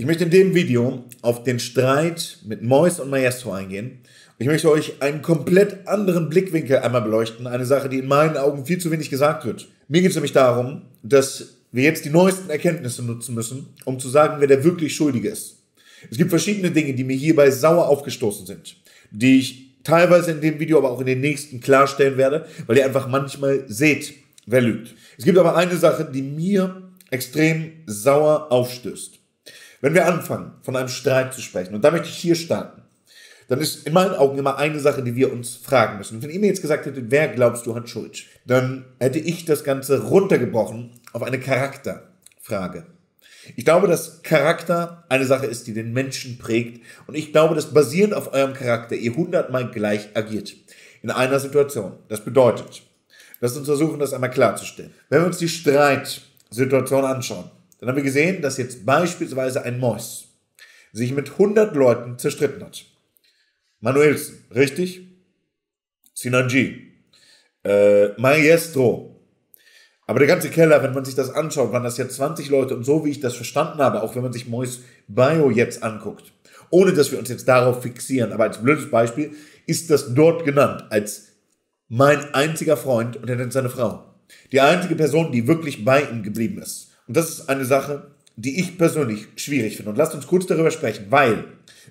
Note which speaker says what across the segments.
Speaker 1: Ich möchte in dem Video auf den Streit mit Mois und Maestro eingehen. Ich möchte euch einen komplett anderen Blickwinkel einmal beleuchten. Eine Sache, die in meinen Augen viel zu wenig gesagt wird. Mir geht es nämlich darum, dass wir jetzt die neuesten Erkenntnisse nutzen müssen, um zu sagen, wer der wirklich Schuldige ist. Es gibt verschiedene Dinge, die mir hierbei sauer aufgestoßen sind, die ich teilweise in dem Video, aber auch in den nächsten klarstellen werde, weil ihr einfach manchmal seht, wer lügt. Es gibt aber eine Sache, die mir extrem sauer aufstößt. Wenn wir anfangen, von einem Streit zu sprechen, und da möchte ich hier starten, dann ist in meinen Augen immer eine Sache, die wir uns fragen müssen. Wenn ihr mir jetzt gesagt hättet, wer glaubst du hat Schuld, dann hätte ich das Ganze runtergebrochen auf eine Charakterfrage. Ich glaube, dass Charakter eine Sache ist, die den Menschen prägt. Und ich glaube, dass basierend auf eurem Charakter ihr hundertmal gleich agiert. In einer Situation. Das bedeutet, lasst uns versuchen, das einmal klarzustellen. Wenn wir uns die Streitsituation anschauen, dann haben wir gesehen, dass jetzt beispielsweise ein Mois sich mit 100 Leuten zerstritten hat. Manuelsen, richtig? Sinanji, äh, Maestro. Aber der ganze Keller, wenn man sich das anschaut, waren das ja 20 Leute und so wie ich das verstanden habe, auch wenn man sich Mois Bio jetzt anguckt, ohne dass wir uns jetzt darauf fixieren, aber als blödes Beispiel ist das dort genannt als mein einziger Freund und er nennt seine Frau. Die einzige Person, die wirklich bei ihm geblieben ist. Und das ist eine Sache, die ich persönlich schwierig finde. Und lasst uns kurz darüber sprechen, weil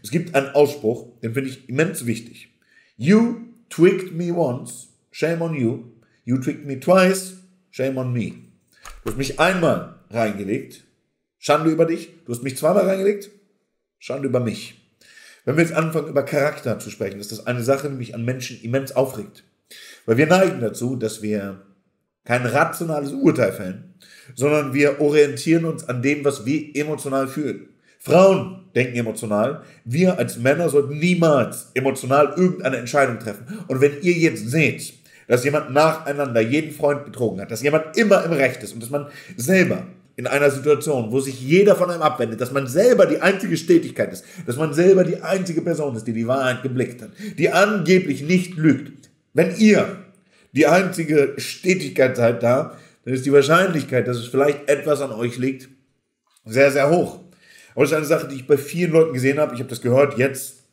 Speaker 1: es gibt einen Ausspruch, den finde ich immens wichtig. You twigged me once, shame on you. You twigged me twice, shame on me. Du hast mich einmal reingelegt, Schande über dich. Du hast mich zweimal reingelegt, Schande über mich. Wenn wir jetzt anfangen, über Charakter zu sprechen, ist das eine Sache, die mich an Menschen immens aufregt. Weil wir neigen dazu, dass wir kein rationales Urteil fällen, sondern wir orientieren uns an dem, was wir emotional fühlen. Frauen denken emotional. Wir als Männer sollten niemals emotional irgendeine Entscheidung treffen. Und wenn ihr jetzt seht, dass jemand nacheinander jeden Freund betrogen hat, dass jemand immer im Recht ist und dass man selber in einer Situation, wo sich jeder von einem abwendet, dass man selber die einzige Stetigkeit ist, dass man selber die einzige Person ist, die die Wahrheit geblickt hat, die angeblich nicht lügt. Wenn ihr die einzige Stetigkeit seid da, dann ist die Wahrscheinlichkeit, dass es vielleicht etwas an euch liegt, sehr, sehr hoch. Aber das ist eine Sache, die ich bei vielen Leuten gesehen habe. Ich habe das gehört jetzt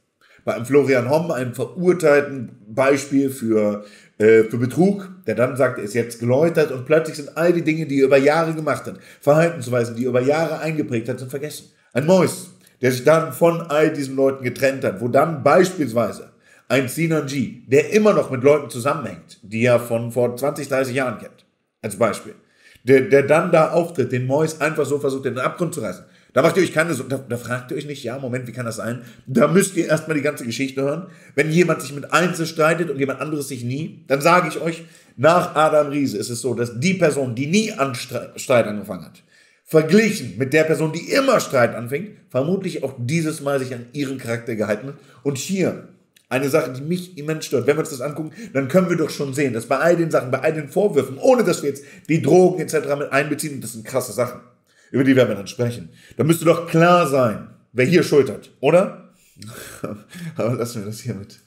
Speaker 1: bei einem Florian Homm, einem verurteilten Beispiel für, äh, für Betrug, der dann sagt, er ist jetzt geläutert und plötzlich sind all die Dinge, die er über Jahre gemacht hat, Verhaltensweisen, die er über Jahre eingeprägt hat, sind vergessen. Ein Mois, der sich dann von all diesen Leuten getrennt hat, wo dann beispielsweise ein Sinanji, der immer noch mit Leuten zusammenhängt, die er von vor 20, 30 Jahren kennt, als Beispiel, der, der dann da auftritt, den Mois einfach so versucht, in den Abgrund zu reißen. Da macht ihr euch keine, da, da fragt ihr euch nicht, ja, Moment, wie kann das sein? Da müsst ihr erstmal die ganze Geschichte hören. Wenn jemand sich mit Einzel streitet und jemand anderes sich nie, dann sage ich euch, nach Adam Riese ist es so, dass die Person, die nie an Streit angefangen hat, verglichen mit der Person, die immer Streit anfängt, vermutlich auch dieses Mal sich an ihren Charakter gehalten hat. Und hier eine Sache, die mich immens stört. Wenn wir uns das angucken, dann können wir doch schon sehen, dass bei all den Sachen, bei all den Vorwürfen, ohne dass wir jetzt die Drogen etc. mit einbeziehen, das sind krasse Sachen, über die werden wir dann sprechen, da müsste doch klar sein, wer hier schuld hat, oder? Aber lassen wir das hier mit.